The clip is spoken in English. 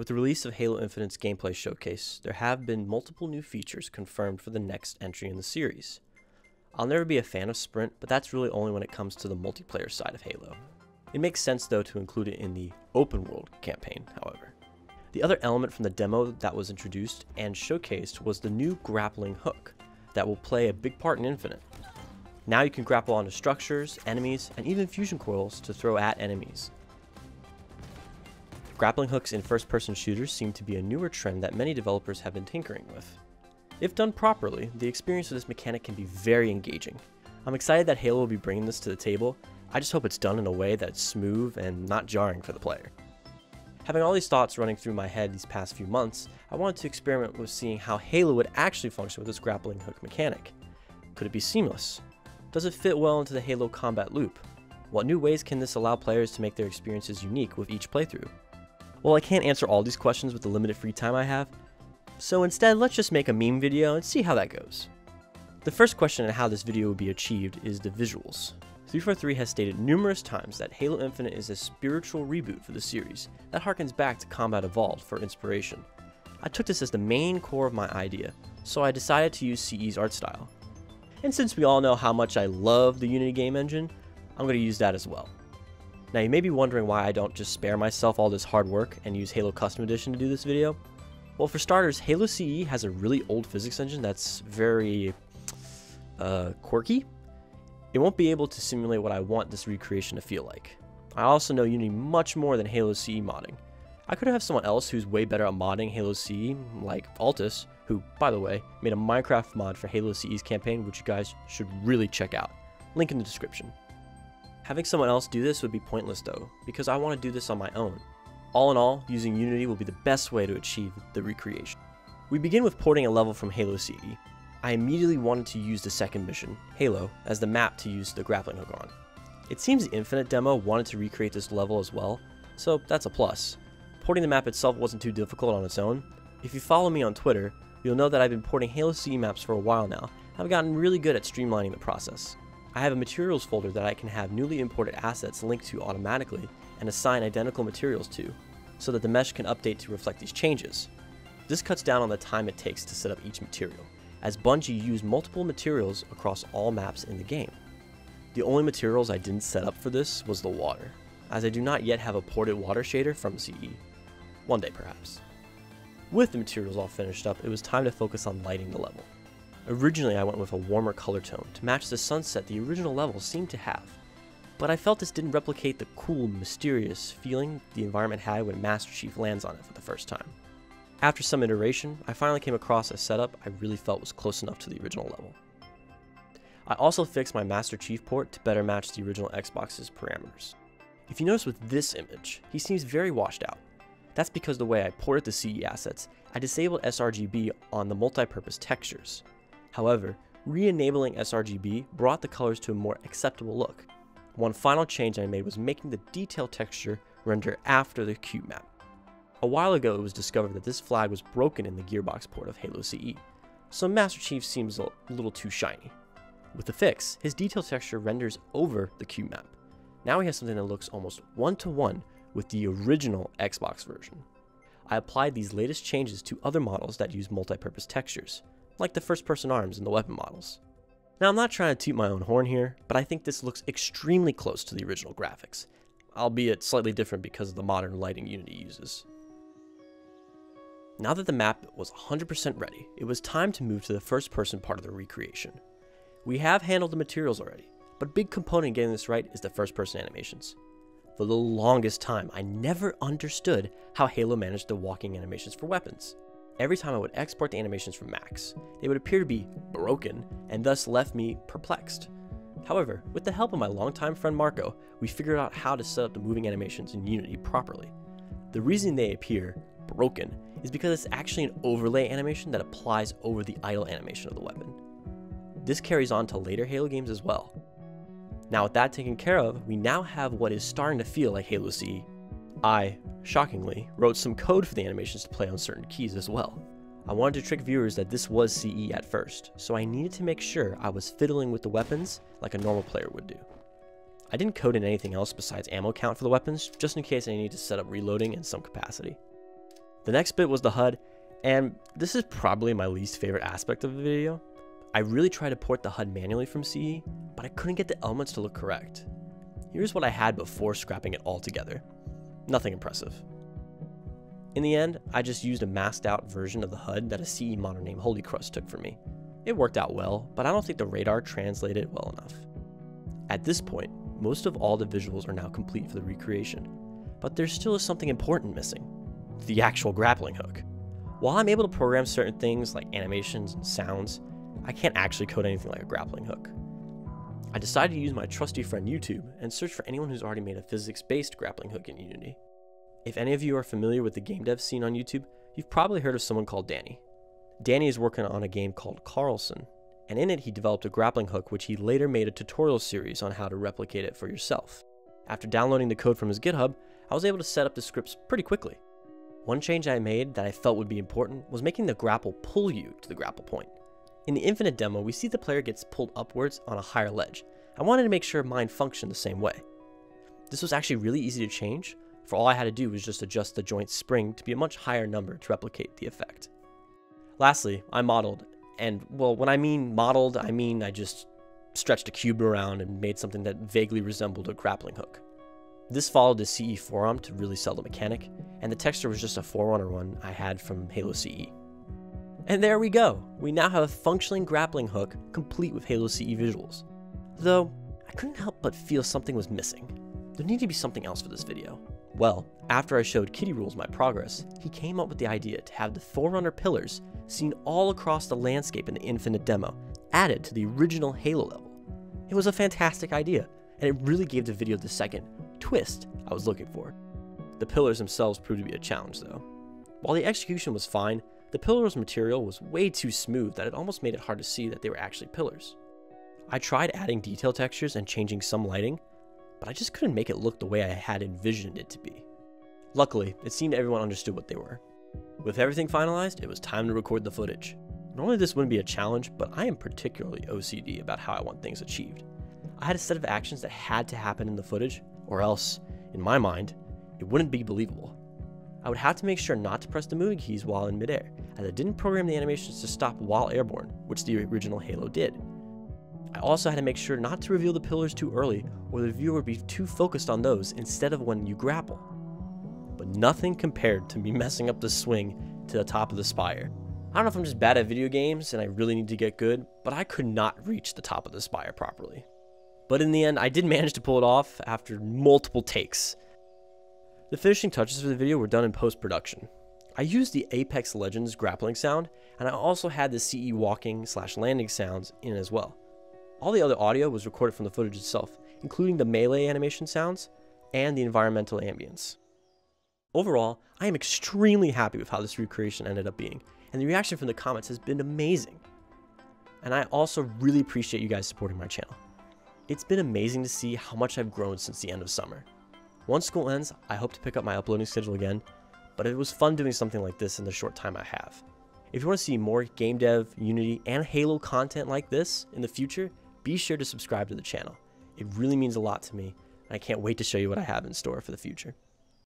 With the release of Halo Infinite's gameplay showcase, there have been multiple new features confirmed for the next entry in the series. I'll never be a fan of Sprint, but that's really only when it comes to the multiplayer side of Halo. It makes sense though to include it in the open world campaign, however. The other element from the demo that was introduced and showcased was the new grappling hook that will play a big part in Infinite. Now you can grapple onto structures, enemies, and even fusion coils to throw at enemies. Grappling hooks in first person shooters seem to be a newer trend that many developers have been tinkering with. If done properly, the experience of this mechanic can be very engaging. I'm excited that Halo will be bringing this to the table, I just hope it's done in a way that's smooth and not jarring for the player. Having all these thoughts running through my head these past few months, I wanted to experiment with seeing how Halo would actually function with this grappling hook mechanic. Could it be seamless? Does it fit well into the Halo combat loop? What new ways can this allow players to make their experiences unique with each playthrough? Well, I can't answer all these questions with the limited free time I have, so instead let's just make a meme video and see how that goes. The first question on how this video will be achieved is the visuals. 343 has stated numerous times that Halo Infinite is a spiritual reboot for the series that harkens back to Combat Evolved for inspiration. I took this as the main core of my idea, so I decided to use CE's art style. And since we all know how much I love the Unity game engine, I'm going to use that as well. Now you may be wondering why I don't just spare myself all this hard work and use Halo Custom Edition to do this video. Well for starters, Halo CE has a really old physics engine that's very uh, quirky it won't be able to simulate what I want this recreation to feel like. I also know Unity much more than Halo CE modding. I could have someone else who's way better at modding Halo CE, like Altis, who, by the way, made a Minecraft mod for Halo CE's campaign, which you guys should really check out. Link in the description. Having someone else do this would be pointless though, because I want to do this on my own. All in all, using Unity will be the best way to achieve the recreation. We begin with porting a level from Halo CE, I immediately wanted to use the second mission, Halo, as the map to use the grappling hook on. It seems the Infinite demo wanted to recreate this level as well, so that's a plus. Porting the map itself wasn't too difficult on its own. If you follow me on Twitter, you'll know that I've been porting Halo CE maps for a while now, I've gotten really good at streamlining the process. I have a materials folder that I can have newly imported assets linked to automatically and assign identical materials to, so that the mesh can update to reflect these changes. This cuts down on the time it takes to set up each material as Bungie used multiple materials across all maps in the game. The only materials I didn't set up for this was the water, as I do not yet have a ported water shader from CE. One day perhaps. With the materials all finished up, it was time to focus on lighting the level. Originally I went with a warmer color tone to match the sunset the original level seemed to have, but I felt this didn't replicate the cool, mysterious feeling the environment had when Master Chief lands on it for the first time. After some iteration, I finally came across a setup I really felt was close enough to the original level. I also fixed my Master Chief port to better match the original Xbox's parameters. If you notice with this image, he seems very washed out. That's because the way I ported the CE assets, I disabled sRGB on the multi-purpose textures. However, re-enabling sRGB brought the colors to a more acceptable look. One final change I made was making the detail texture render after the cube map. A while ago it was discovered that this flag was broken in the gearbox port of Halo CE, so Master Chief seems a little too shiny. With the fix, his detail texture renders over the cube map. Now he has something that looks almost one-to-one -one with the original Xbox version. I applied these latest changes to other models that use multi-purpose textures, like the first-person arms and the weapon models. Now I'm not trying to toot my own horn here, but I think this looks extremely close to the original graphics, albeit slightly different because of the modern lighting Unity uses. Now that the map was 100% ready, it was time to move to the first person part of the recreation. We have handled the materials already, but a big component in getting this right is the first person animations. For the longest time, I never understood how Halo managed the walking animations for weapons. Every time I would export the animations from Max, they would appear to be broken and thus left me perplexed. However, with the help of my longtime friend Marco, we figured out how to set up the moving animations in Unity properly. The reason they appear broken is because it's actually an overlay animation that applies over the idle animation of the weapon. This carries on to later Halo games as well. Now with that taken care of, we now have what is starting to feel like Halo CE. I, shockingly, wrote some code for the animations to play on certain keys as well. I wanted to trick viewers that this was CE at first, so I needed to make sure I was fiddling with the weapons like a normal player would do. I didn't code in anything else besides ammo count for the weapons, just in case I needed to set up reloading in some capacity. The next bit was the HUD, and this is probably my least favorite aspect of the video. I really tried to port the HUD manually from CE, but I couldn't get the elements to look correct. Here's what I had before scrapping it all together. Nothing impressive. In the end, I just used a masked out version of the HUD that a CE modder named Holy Holycrust took for me. It worked out well, but I don't think the radar translated well enough. At this point, most of all the visuals are now complete for the recreation, but there still is something important missing the actual grappling hook. While I'm able to program certain things like animations and sounds, I can't actually code anything like a grappling hook. I decided to use my trusty friend YouTube and search for anyone who's already made a physics-based grappling hook in Unity. If any of you are familiar with the game dev scene on YouTube, you've probably heard of someone called Dani. Dani is working on a game called Karlson, and in it he developed a grappling hook which he later made a tutorial series on how to replicate it for yourself. After downloading the code from his GitHub, I was able to set up the scripts pretty quickly. One change I made that I felt would be important was making the grapple pull you to the grapple point. In the Infinite demo, we see the player gets pulled upwards on a higher ledge. I wanted to make sure mine functioned the same way. This was actually really easy to change, for all I had to do was just adjust the joint spring to be a much higher number to replicate the effect. Lastly, I modeled, and well, when I mean modeled, I mean I just stretched a cube around and made something that vaguely resembled a grappling hook. This followed the CE forearm to really sell the mechanic, and the texture was just a Forerunner one I had from Halo CE. And there we go! We now have a functioning grappling hook complete with Halo CE visuals. Though, I couldn't help but feel something was missing. There needed to be something else for this video. Well, after I showed Kitty Rules my progress, he came up with the idea to have the Forerunner pillars seen all across the landscape in the Infinite demo, added to the original Halo level. It was a fantastic idea, and it really gave the video the second twist I was looking for. The pillars themselves proved to be a challenge though. While the execution was fine, the pillars material was way too smooth that it almost made it hard to see that they were actually pillars. I tried adding detail textures and changing some lighting, but I just couldn't make it look the way I had envisioned it to be. Luckily, it seemed everyone understood what they were. With everything finalized, it was time to record the footage. Normally this wouldn't be a challenge, but I am particularly OCD about how I want things achieved. I had a set of actions that had to happen in the footage, or else, in my mind, it wouldn't be believable. I would have to make sure not to press the moving keys while in midair, as I didn't program the animations to stop while airborne, which the original Halo did. I also had to make sure not to reveal the pillars too early, or the viewer would be too focused on those instead of when you grapple. But nothing compared to me messing up the swing to the top of the spire. I don't know if I'm just bad at video games and I really need to get good, but I could not reach the top of the spire properly. But in the end, I did manage to pull it off after multiple takes. The finishing touches for the video were done in post-production. I used the Apex Legends grappling sound, and I also had the CE walking slash landing sounds in as well. All the other audio was recorded from the footage itself, including the melee animation sounds and the environmental ambience. Overall, I am extremely happy with how this recreation ended up being, and the reaction from the comments has been amazing. And I also really appreciate you guys supporting my channel. It's been amazing to see how much I've grown since the end of summer. Once school ends, I hope to pick up my uploading schedule again, but it was fun doing something like this in the short time I have. If you want to see more game dev, Unity, and Halo content like this in the future, be sure to subscribe to the channel. It really means a lot to me, and I can't wait to show you what I have in store for the future.